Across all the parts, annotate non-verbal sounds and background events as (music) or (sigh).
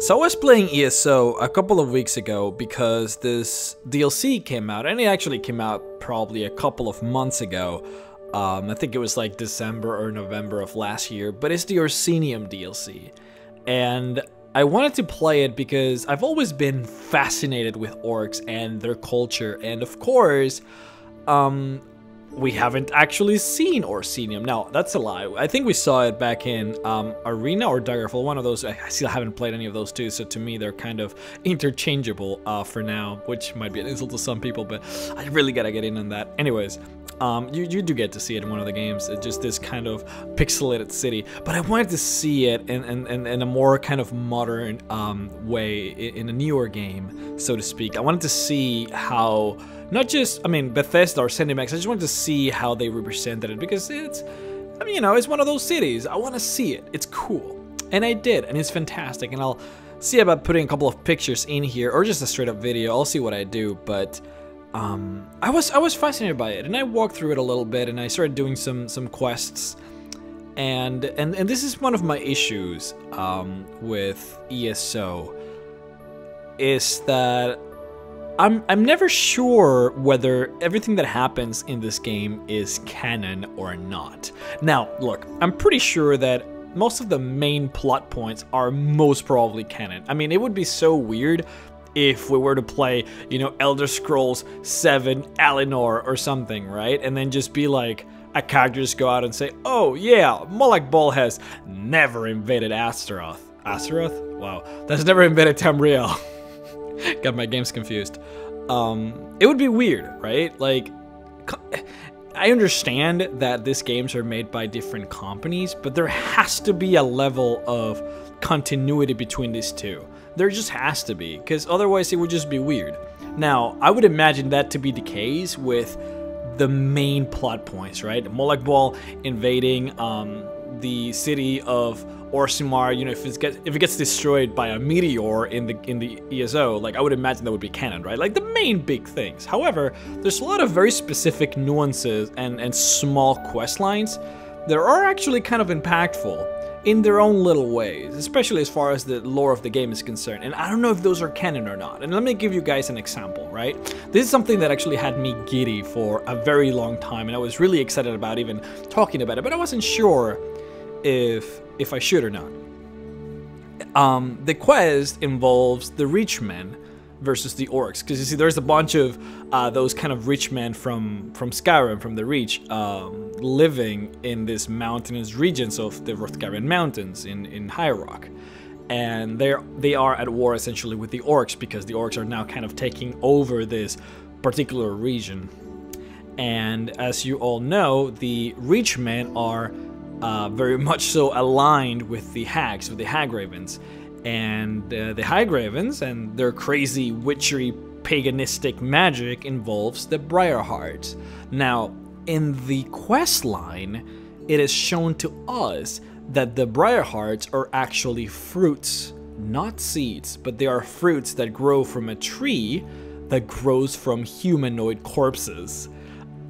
So I was playing ESO a couple of weeks ago because this DLC came out, and it actually came out probably a couple of months ago. Um, I think it was like December or November of last year, but it's the Orsinium DLC. And I wanted to play it because I've always been fascinated with orcs and their culture, and of course, um, we haven't actually seen Orsinium. Now, that's a lie. I think we saw it back in um, Arena or Daggerfall, one of those. I still haven't played any of those two, so to me, they're kind of interchangeable uh, for now, which might be an insult to some people, but I really gotta get in on that. Anyways, um, you, you do get to see it in one of the games, it's just this kind of pixelated city. But I wanted to see it in, in, in, in a more kind of modern um, way, in a newer game, so to speak. I wanted to see how not just, I mean, Bethesda or ZeniMax, I just wanted to see how they represented it because it's, I mean, you know, it's one of those cities. I want to see it. It's cool. And I did, and it's fantastic. And I'll see about putting a couple of pictures in here or just a straight up video. I'll see what I do, but um, I was I was fascinated by it, and I walked through it a little bit, and I started doing some some quests, and and and this is one of my issues um, with ESO, is that I'm I'm never sure whether everything that happens in this game is canon or not. Now, look, I'm pretty sure that most of the main plot points are most probably canon. I mean, it would be so weird if we were to play, you know, Elder Scrolls 7 Eleanor or something, right? And then just be like, a character just go out and say, oh yeah, Molag Bal has never invaded Astaroth. Astaroth? Wow, that's never invaded Tamriel. (laughs) Got my games confused. Um, it would be weird, right? Like, I understand that these games are made by different companies, but there has to be a level of continuity between these two. There just has to be, because otherwise it would just be weird. Now, I would imagine that to be the case with the main plot points, right? Molag Bal invading um, the city of Orzammar, you know, if it gets if it gets destroyed by a meteor in the in the ESO, like I would imagine that would be canon, right? Like the main big things. However, there's a lot of very specific nuances and and small quest lines that are actually kind of impactful in their own little ways, especially as far as the lore of the game is concerned. And I don't know if those are canon or not. And let me give you guys an example, right? This is something that actually had me giddy for a very long time, and I was really excited about even talking about it, but I wasn't sure if if I should or not. Um, the quest involves the Reachmen versus the orcs, because you see, there's a bunch of uh, those kind of Reachmen from from Skyrim, from the Reach, um, living in this mountainous regions of the Wrothgarian Mountains in in High Rock, and they're they are at war essentially with the orcs because the orcs are now kind of taking over this particular region. And as you all know, the Reach men are uh, very much so aligned with the hags, with the hag ravens. And uh, the hag ravens and their crazy witchery paganistic magic involves the Briarhearts. Now, in the quest line, it is shown to us that the Briarhearts are actually fruits, not seeds, but they are fruits that grow from a tree that grows from humanoid corpses.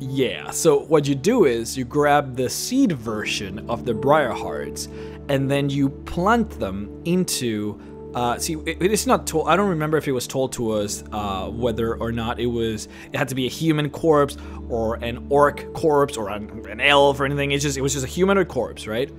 Yeah, so what you do is you grab the seed version of the briar hearts and then you plant them into. Uh, see, it, it is not told. I don't remember if it was told to us uh, whether or not it was. It had to be a human corpse or an orc corpse or an, an elf or anything. It's just it was just a humanoid corpse, right?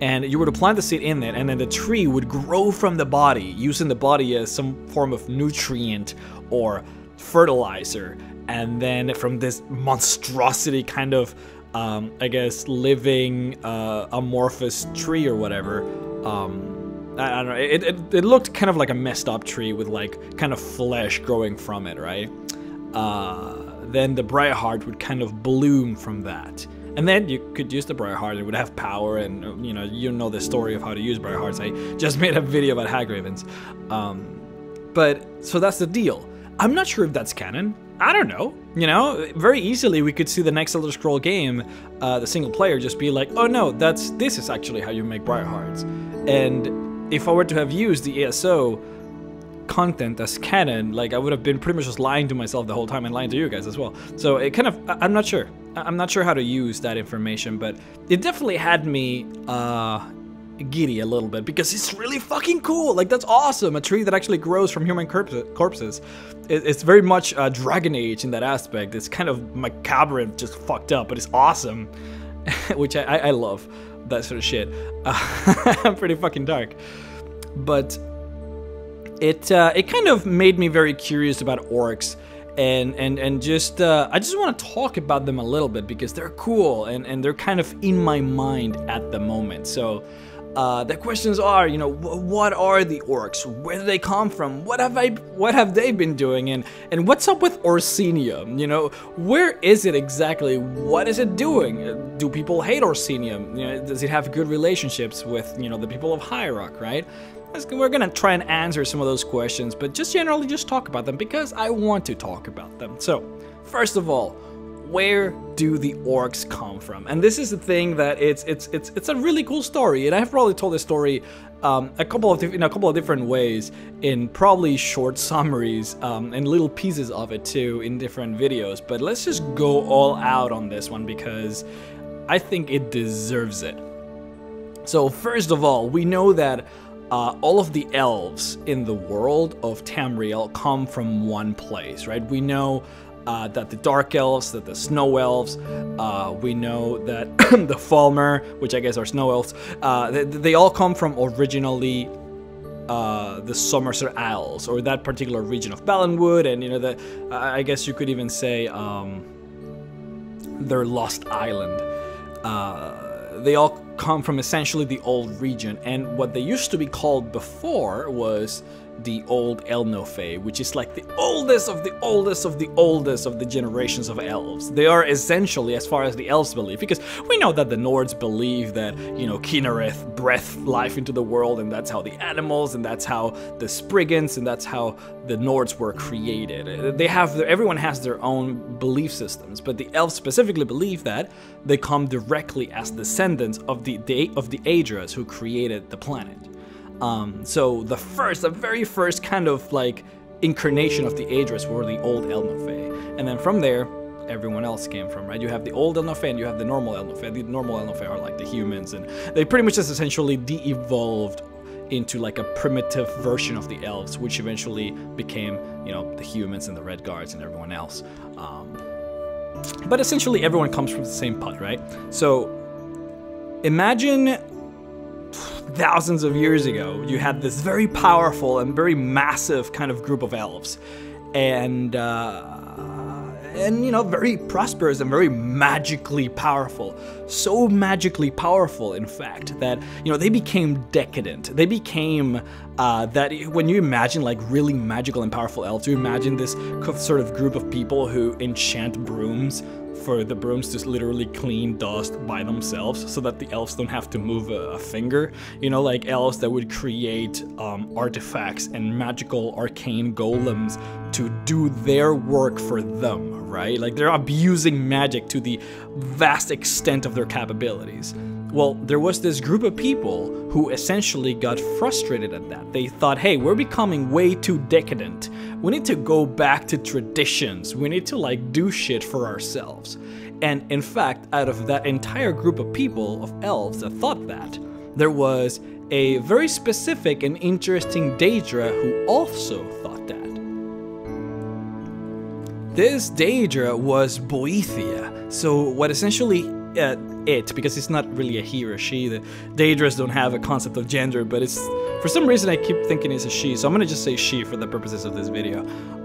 And you were to plant the seed in it, and then the tree would grow from the body, using the body as some form of nutrient or fertilizer and then from this monstrosity kind of um, I guess living uh, amorphous tree or whatever. Um, I, I, don't know. It, it, it, looked kind of like a messed up tree with like kind of flesh growing from it, right? Uh, then the Briarheart would kind of bloom from that. And then you could use the Briarheart, it would have power, and you know, you know the story of how to use Briarhearts. I just (laughs) made a video about Hag Ravens. Um, but, so that's the deal. I'm not sure if that's canon. I don't know. You know, very easily we could see the next Elder Scroll game, uh, the single player, just be like, oh no, that's this is actually how you make Briarhearts. And if I were to have used the ESO content as canon, like I would have been pretty much just lying to myself the whole time and lying to you guys as well. So it kind of, I'm not sure. I'm not sure how to use that information, but it definitely had me uh, giddy a little bit because it's really fucking cool. Like that's awesome. A tree that actually grows from human corpses. It's very much uh, Dragon Age in that aspect. It's kind of macabre and just fucked up, but it's awesome, (laughs) which I, I, love that sort of shit. Uh, (laughs) I'm pretty fucking dark, but it uh, it kind of made me very curious about orcs and and and just uh, I just want to talk about them a little bit because they're cool and and they're kind of in my mind at the moment. So. Uh, the questions are, you know, what are the orcs? Where do they come from? What have I, what have they been doing? And and what's up with Orsinium? You know, where is it exactly? What is it doing? Do people hate Orsinium? You know, does it have good relationships with, you know, the people of High Rock, right? We're gonna try and answer some of those questions, but just generally just talk about them because I want to talk about them. So, first of all, where do the orcs come from? And this is the thing that it's it's it's it's a really cool story, and I've probably told this story um, a couple of in a couple of different ways in probably short (laughs) summaries um, and little pieces of it too in different videos. But let's just go all out on this one because I think it deserves it. So first of all, we know that uh, all of the elves in the world of Tamriel come from one place, right? We know uh, that the Dark Elves, that the Snow Elves, uh, we know that (clears throat) the Falmer, which I guess are Snow Elves, uh, they, they, all come from originally uh, the Summerset Isles, or that particular region of Valenwood, and you know, the, I guess you could even say um, their Lost Island. Uh, they all come from essentially the old region, and what they used to be called before was the old Ehlnofey, which is like the oldest of the oldest of the oldest of the generations of elves. They are essentially, as far as the elves believe, because we know that the Nords believe that, you know, Kynareth breathed life into the world, and that's how the animals, and that's how the Spriggans, and that's how the Nords were created. They have, their, everyone has their own belief systems, but the elves specifically believe that they come directly as descendants of the, the of the Aedras who created the planet. Um, so the first, the very first kind of like incarnation of the Aedras were the old Ehlnofey. And then from there, everyone else came from, right? You have the old Ehlnofey and you have the normal Ehlnofey. The normal Ehlnofey are like the humans, and they pretty much just essentially de-evolved into like a primitive version of the elves, which eventually became, you know, the humans and the Red Guards and everyone else. Um, but essentially, everyone comes from the same pot, right? So imagine thousands of years ago, you had this very powerful and very massive kind of group of elves, and uh, and you know very prosperous and very magically powerful. So magically powerful, in fact, that you know they became decadent. They became uh, that when you imagine like really magical and powerful elves, you imagine this sort of group of people who enchant brooms for the brooms to literally clean dust by themselves so that the elves don't have to move a, a finger. You know, like elves that would create um, artifacts and magical arcane golems to do their work for them, right? Like they're abusing magic to the vast extent of their capabilities. Well, there was this group of people who essentially got frustrated at that. They thought, hey, we're becoming way too decadent. We need to go back to traditions. We need to like do shit for ourselves. And in fact, out of that entire group of people, of elves that thought that, there was a very specific and interesting Daedra who also thought that. This Daedra was Boethia. So what essentially uh, it because it's not really a he or she. The Daedras don't have a concept of gender, but it's for some reason I keep thinking it's a she, so I'm gonna just say she for the purposes of this video.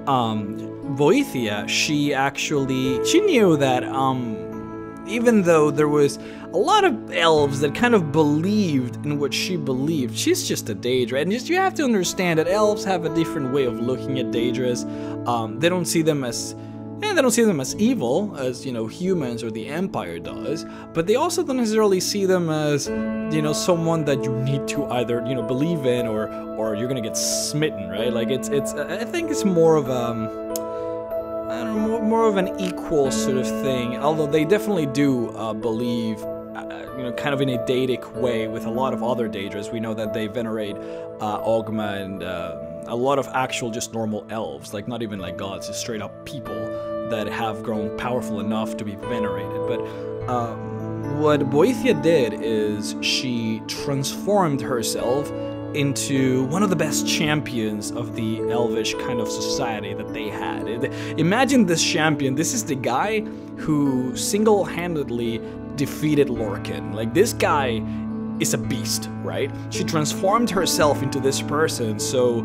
Um, Boethia, she actually she knew that um, even though there was a lot of elves that kind of believed in what she believed, she's just a Daedra, and just you have to understand that elves have a different way of looking at Daedras. Um, they don't see them as and they don't see them as evil, as, you know, humans or the Empire does, but they also don't necessarily see them as, you know, someone that you need to either, you know, believe in or or you're gonna get smitten, right? Like, it's, it's, I think it's more of, um, I don't know, more, more of an equal sort of thing, although they definitely do uh, believe uh, you know, kind of in a Daedic way with a lot of other Daedras. We know that they venerate uh, Ogma and uh, a lot of actual just normal elves, like not even like gods, just straight up people that have grown powerful enough to be venerated. But um, what Boethia did is she transformed herself into one of the best champions of the elvish kind of society that they had. Imagine this champion. This is the guy who single-handedly defeated Lorkhan. Like this guy is a beast, right? She transformed herself into this person so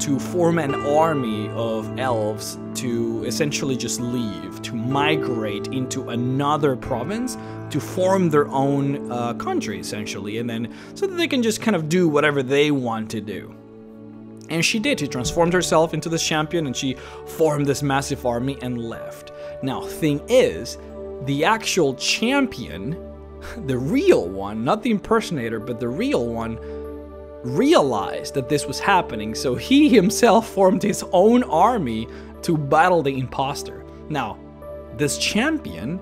to form an army of elves to essentially just leave, to migrate into another province, to form their own uh, country, essentially, and then so that they can just kind of do whatever they want to do. And she did. She transformed herself into this champion and she formed this massive army and left. Now, thing is, the actual champion, (laughs) the real one, not the impersonator, but the real one, realized that this was happening, so he (laughs) himself formed his own army to battle the imposter. Now, this champion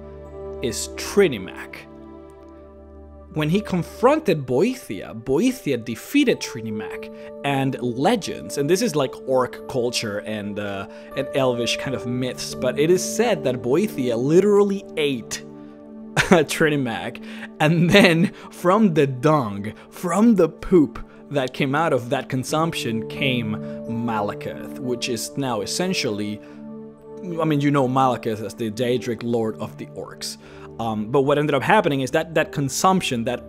is Trinimac. When he confronted Boethia, Boethia defeated Trinimac and legends, and this is like orc culture and uh, and elvish kind of myths, but it is said that Boethia literally ate (laughs) Trinimac, and then from the dung, from the poop, that came out of that consumption came Malacath, which is now essentially, I mean, you know Malacath as the Daedric Lord of the Orcs. Um, but what ended up happening is that that consumption, that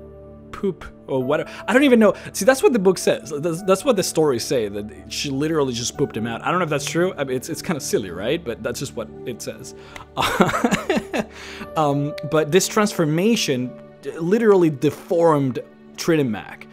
poop or whatever, I don't even know. See, that's what the book says. That's, that's what the stories say, that she literally just pooped him out. I don't know if that's true. I mean, it's, it's kind of silly, right? But that's just what it says. (laughs) um, but this transformation literally deformed Trinimac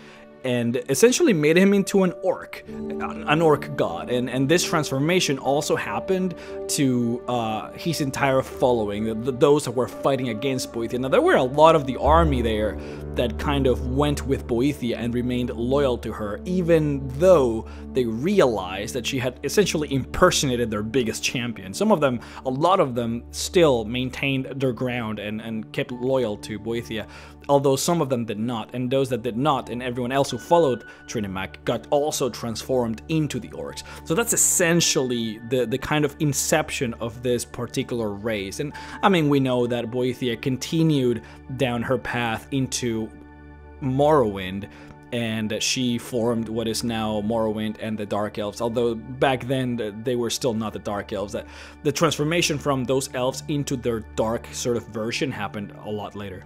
and essentially made him into an orc, an orc god. And, and this transformation also happened to uh, his entire following, the, the, those that were fighting against Boethia. Now, there were a lot of the army there that kind of went with Boethia and remained loyal to her, even though they realized that she had essentially impersonated their biggest champion. Some of them, a lot of them, still maintained their ground and, and kept loyal to Boethia although some of them did not, and those that did not, and everyone else who followed Trinimac, got also transformed into the orcs. So that's essentially the, the kind of inception of this particular race. And I mean, we know that Boethia continued down her path into Morrowind, and she formed what is now Morrowind and the Dark Elves. Although back then they were still not the Dark Elves. That the transformation from those elves into their dark sort of version happened a lot later.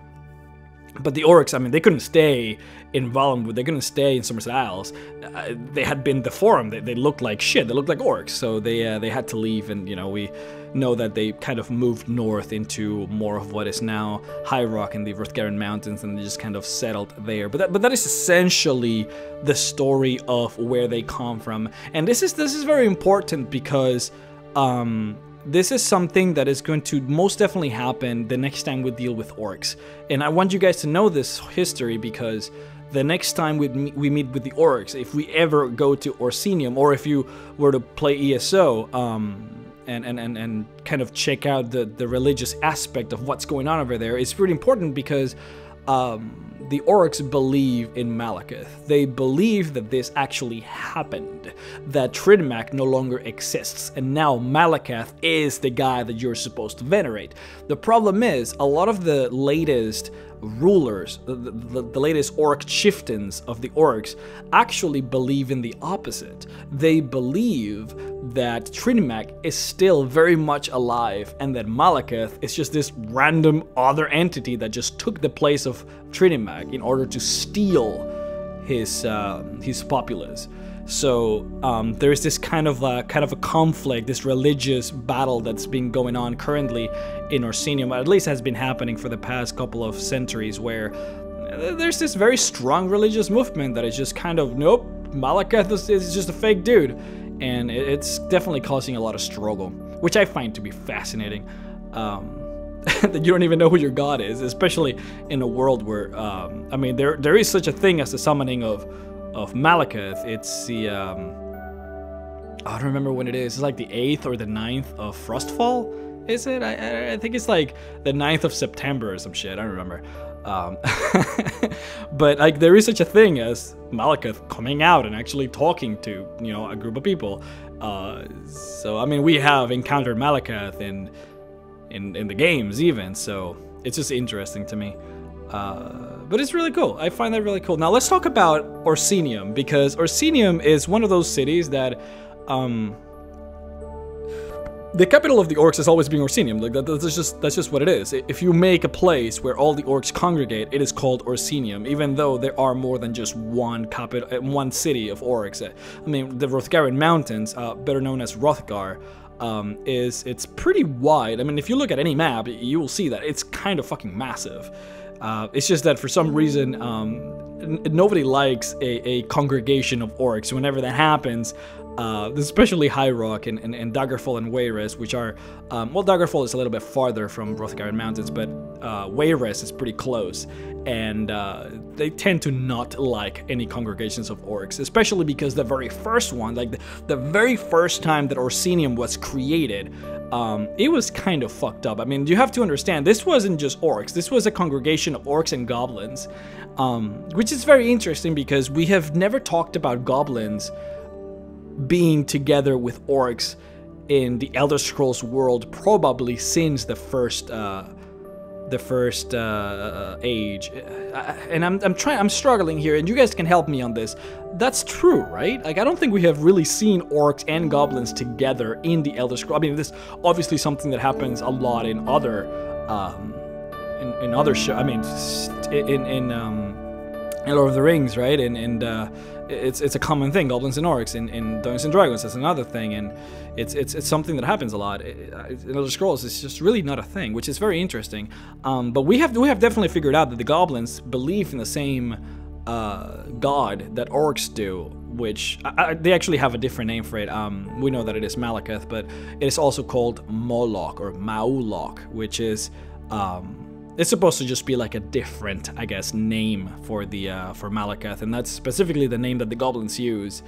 But the orcs, I mean, they couldn't stay in Valenwood. They couldn't stay in Summerset Isles. Uh, they had been deformed. They, they, looked like shit. They looked like orcs. So they uh, they had to leave. And you know, we know that they kind of moved north into more of what is now High Rock in the Wrothgarian Mountains, and they just kind of settled there. But that, but that is essentially the story of where they come from. And this is this is very important because. Um, this is something that is going to most definitely happen the next time we deal with orcs. And I want you guys to know this history because the next time we, we meet with the orcs, if we ever go to Orsinium, or if you were to play ESO, um, and, and, and, and kind of check out the, the religious aspect of what's going on over there, it's pretty important because um, the orcs believe in Malacath. They believe that this actually happened, that Trinimac no longer exists, and now Malacath is the guy that you're supposed to venerate. The problem is, a lot of the latest rulers, the, the, the, latest orc chieftains of the orcs, actually believe in the opposite. They believe that Trinimac is still very much alive and that Malacath is just this random other entity that just took the place of Trinimac in order to steal his uh, his populace. So um, there is this kind of a, kind of a conflict, this religious battle that's been going on currently in Orsinium, at least has been happening for the past couple of centuries, where uh, there's this very strong religious movement that is just kind of nope, Malacath is, is just a fake dude, and it's definitely causing a lot of struggle, which I find to be fascinating. Um, (laughs) that you don't even know who your god is, especially in a world where, um, I mean, there there is such a thing as the summoning of of Malacath. It's the um, I don't remember when it is. It's like the eighth or the 9th of Frostfall. Is it? I, I think it's like the 9th of September or some shit. I don't remember. Um, (laughs) but like there is such a thing as Malacath coming out and actually talking to you know a group of people. Uh, so I mean we have encountered Malacath in in in the games even. So it's just interesting to me. Uh, but it's really cool. I find that really cool. Now let's talk about Orsinium because Orsinium is one of those cities that um, the capital of the orcs has always been Orsinium. Like that, that's just that's just what it is. If you make a place where all the orcs congregate, it is called Orsinium, even though there are more than just one capital, uh, one city of orcs. I mean, the Wrothgarian Mountains, uh, better known as Wrothgar, um, is it's pretty wide. I mean, if you look at any map, you will see that it's kind of fucking massive. Uh, it's just that for some reason, um, nobody likes a, a, congregation of orcs. Whenever that happens, uh, especially High Rock and, and, and Daggerfall and Wayrest, which are, um, well, Daggerfall is a little bit farther from Wrothgarian Mountains, but uh, is pretty close, and uh, they tend to not like any congregations of orcs, especially because the very first one, like the, the very first time that Orsinium was created, um, it was kind of fucked up. I mean, you have to understand, this wasn't just orcs, this was a congregation of orcs and goblins, um, which is very interesting because we have never talked about goblins being together with orcs in the Elder Scrolls world probably since the first uh, the first uh, age. Uh, and I'm, I'm trying, I'm struggling here, and you guys can help me on this. That's true, right? Like, I don't think we have really seen orcs and goblins together in the Elder Scrolls. I mean, this obviously something that happens a lot in other, um, in, in other show. I mean, in in um, Lord of the Rings, right? And and uh, it's it's a common thing. Goblins and orcs in, in Dungeons and Dragons. That's another thing, and it's it's it's something that happens a lot. In Elder Scrolls, it's just really not a thing, which is very interesting. Um, but we have we have definitely figured out that the goblins believe in the same uh, god that orcs do, which I, I, they actually have a different name for it. Um, we know that it is Malacath, but it is also called Moloch or Mauloch, which is um, it's supposed to just be like a different, I guess, name for the uh, for Malacath, and that's specifically the name that the goblins use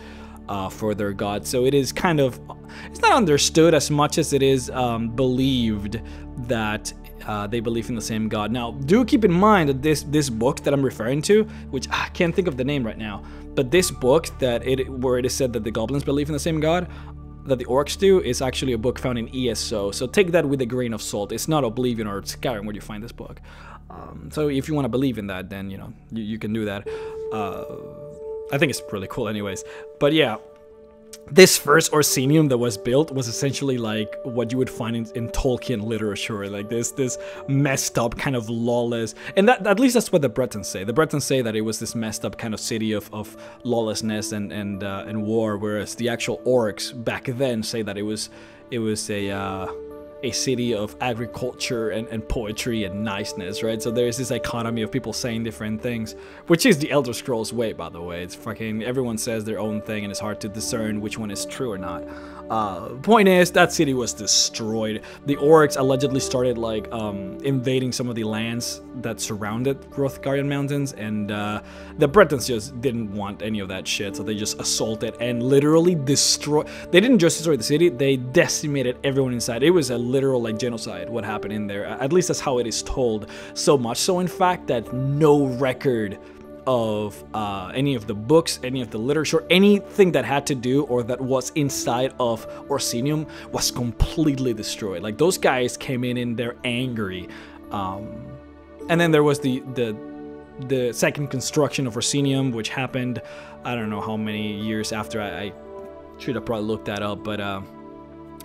uh, for their god. So it is kind of it's not understood as much as it is um, believed that uh, they believe in the same god. Now, do keep in mind that this this book that I'm referring to, which I can't think of the name right now, but this book that it where it is said that the goblins believe in the same god, that the orcs do is actually a book found in ESO, so take that with a grain of salt. It's not Oblivion or Skyrim where you find this book. Um, so if you want to believe in that, then you know you, you can do that. Uh, I think it's really cool, anyways. But yeah, this first Orsinium that was built was essentially like what you would find in, in, Tolkien literature, like this this messed up kind of lawless, and that at least that's what the Bretons say. The Bretons say that it was this messed up kind of city of, of lawlessness and and uh, and war, whereas the actual orcs back then say that it was it was a uh, a city of agriculture and, and poetry and niceness, right? So there's this economy of people saying different things, which is the Elder Scrolls way, by the way. It's fucking everyone says their own thing, and it's hard to discern which one is true or not. Uh, point is, that city was destroyed. The orcs allegedly started like um, invading some of the lands that surrounded Wrothgarian Mountains, and uh, the Bretons just didn't want any of that shit, so they just assaulted and literally destroyed. They didn't just destroy the city; they decimated everyone inside. It was a literal like genocide. What happened in there? At least that's how it is told. So much so, in fact, that no record of uh, any of the books, any of the literature, anything that had to do or that was inside of Orsinium was completely destroyed. Like those guys came in and they're angry. Um, and then there was the the the second construction of Orsinium, which happened, I don't know how many years after. I, I should have probably looked that up, but. Uh,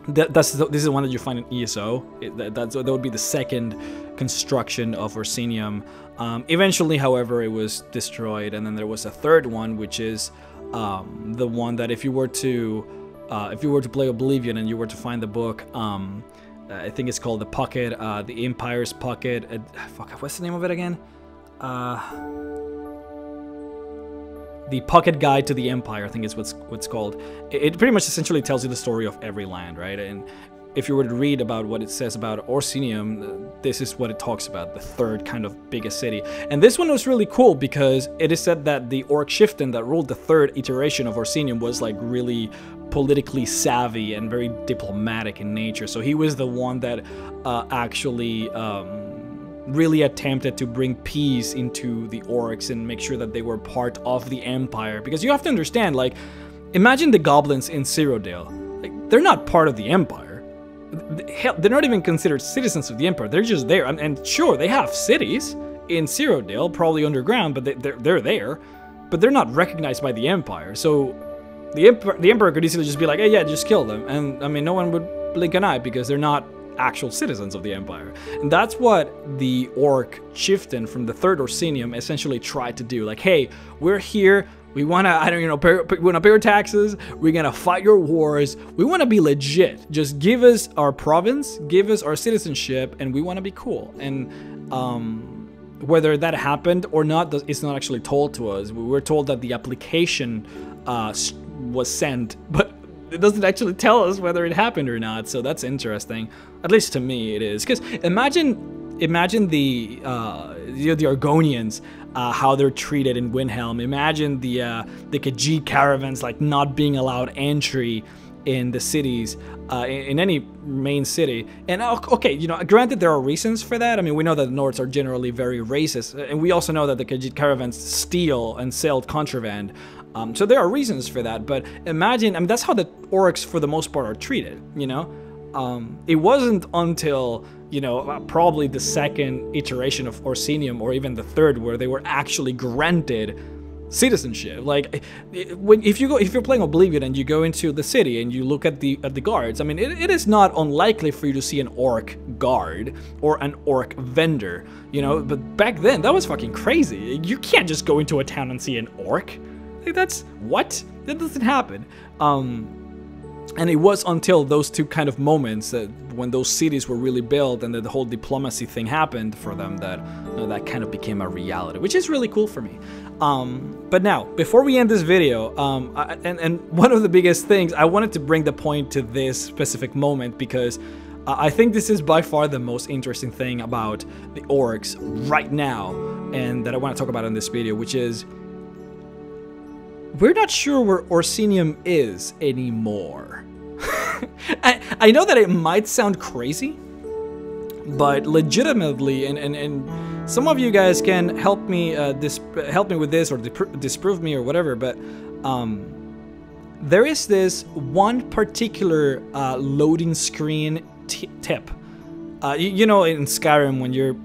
that, that's this is the one that you find in ESO. It, that, that would be the second construction of Orsinium. Um, eventually, however, it was destroyed, and then there was a third one, which is um, the one that if you were to uh, if you were to play Oblivion and you were to find the book, um, I think it's called the Pocket, uh, the Empire's Pocket. Uh, fuck, what's the name of it again? Uh, the Pocket Guide to the Empire, I think is what's what's called. It, it pretty much essentially tells you the story of every land, right? And if you were to read about what it says about Orsinium, this is what it talks about, the third kind of biggest city. And this one was really cool because it is said that the Orc Chieftain that ruled the third iteration of Orsinium was like really politically savvy and very diplomatic in nature. So he was the one that uh, actually um, really attempted to bring peace into the orcs and make sure that they were part of the empire. Because you have to understand, like, imagine the goblins in Cyrodiil. Like, they're not part of the empire Hell, they're not even considered citizens of the empire. They're just there. And, and sure, they have cities in Cyrodiil, probably underground, but they, they're, they're there. But they're not recognized by the Empire. So the, Emperor, the Emperor could easily just be like, hey, yeah, just kill them. And, I mean, no one would blink an eye because they're not actual citizens of the Empire. And that's what the Orc chieftain from the Third Orsinium essentially tried to do. Like, hey, we're here we want to, I don't you know, pay, we want to pay our taxes. We're going to fight your wars. We want to be legit. Just give us our province, give us our citizenship, and we want to be cool. And um, whether that happened or not, it's not actually told to us. We were told that the application uh, was sent, (laughs) but it doesn't actually tell us whether it happened or not. So that's interesting. At least to me, it is. Because imagine, imagine the uh, the Argonians uh, how they're treated in Windhelm. Imagine the uh, the Khajiit caravans like not being allowed entry in the cities, uh, in, any main city. And okay, you know, granted there are reasons for that. I mean, we know that the Nords are generally very racist, and we also know that the Khajiit caravans steal and sell contraband. Um, so there are reasons for that. But imagine, I mean, that's how the orcs for the most part are treated. You know, um, it wasn't until you know, uh, probably the second iteration of Orsinium, or even the third, where they were actually granted citizenship. Like, when if you go, if you're playing Oblivion and you go into the city and you look at the at the guards, I mean, it, it is not unlikely for you to see an orc guard or an orc vendor. You know, but back then that was fucking crazy. You can't just go into a town and see an orc. Like, that's what that doesn't happen. Um, and it was until those two kind of moments that when those cities were really built and that the whole diplomacy thing happened for them that you know, that kind of became a reality which is really cool for me um, but now before we end this video um, I, and, and one of the biggest things i wanted to bring the point to this specific moment because I think this is by far the most interesting thing about the orcs right now and that I want to talk about in this video, which is we're not sure where Orsinium is anymore. (laughs) I, I know that it might sound crazy, but legitimately, and, and, and some of you guys can help me uh, help me with this or disprove me or whatever, but um, there is this one particular uh, loading screen tip. Uh, you, you, know, in Skyrim, when you're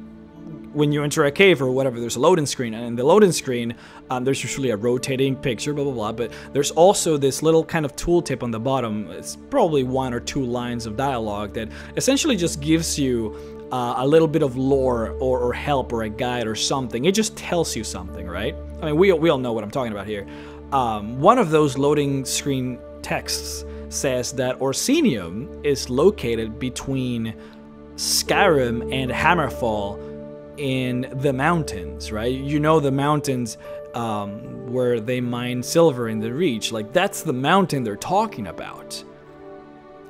when you enter a cave or whatever, there's a loading screen, and in the loading screen, um, there's usually a rotating picture, blah blah blah. But there's also this little kind of tooltip on the bottom. It's probably one or two lines of dialogue that essentially just gives you uh, a little bit of lore or, or, help or a guide or something. It just tells you something, right? I mean, we we all know what I'm talking about here. Um, one of those loading screen texts says that Orsinium is located between Skyrim and Hammerfell in the mountains, right? You know the mountains um, where they mine silver in the Reach. Like that's the mountain they're talking about.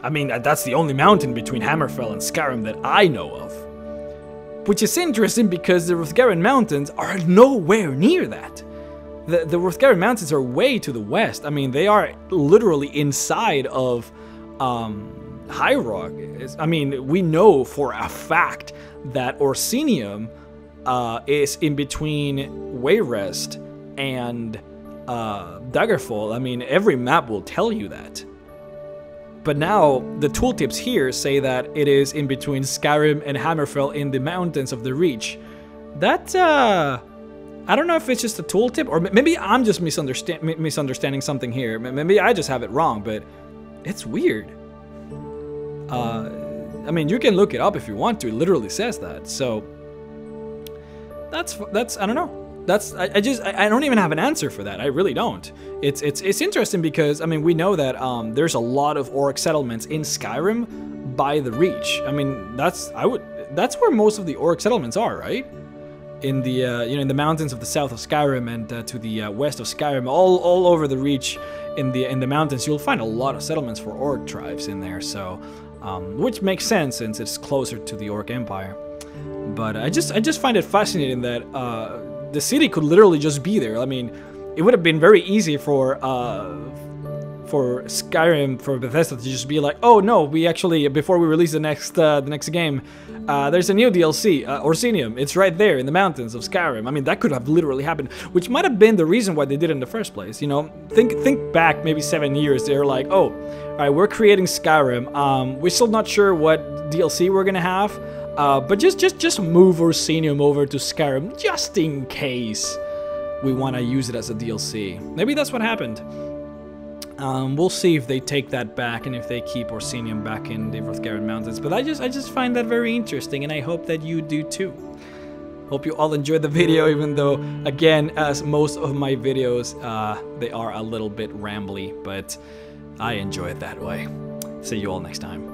I mean, that's the only mountain between Hammerfell and Skyrim that I know of. Which is interesting because the Wrothgarian Mountains are nowhere near that. The, the Wrothgarian Mountains are way to the west. I mean, they are literally inside of um, High Rock. I mean, we know for a fact that Orsinium uh, is in between Wayrest and uh, Daggerfall. I mean, every map will tell you that. But now, the tooltips here say that it is in between Skyrim and Hammerfell in the mountains of the Reach. That, uh... I don't know if it's just a tooltip, or maybe I'm just misunderstand misunderstanding something here. Maybe I just have it wrong, but it's weird. Uh, I mean, you can look it up if you want to. It literally says that. So that's that's I don't know. That's I, I just I, I, don't even have an answer for that. I really don't. It's it's it's interesting because I mean we know that um, there's a lot of orc settlements in Skyrim by the Reach. I mean that's I would that's where most of the orc settlements are, right? In the uh, you know in the mountains of the south of Skyrim and uh, to the uh, west of Skyrim, all all over the Reach in the in the mountains, you'll find a lot of settlements for orc tribes in there. So um, which makes sense since it's closer to the Orc Empire. But I just I just find it fascinating that uh, the city could literally just be there. I mean, it would have been very easy for uh, for Skyrim for Bethesda to just be like, oh no, we actually before we release the next uh, the next game, uh, there's a new DLC, uh, Orsinium. It's right there in the mountains of Skyrim. I mean, that could have literally happened, which might have been the reason why they did it in the first place. You know, think think back maybe seven years. They're like, oh, all right, we're creating Skyrim. Um, we're still not sure what DLC we're gonna have. Uh, but just just just move Orsinium over to Skyrim just in case we want to use it as a DLC. Maybe that's what happened. Um, we'll see if they take that back and if they keep Orsinium back in the Wrothgarian Mountains. But I just I just find that very interesting, and I hope that you do too. Hope you all enjoyed the video, even though, again, as most of my videos, uh, they are a little bit rambly, but I enjoy it that way. See you all next time.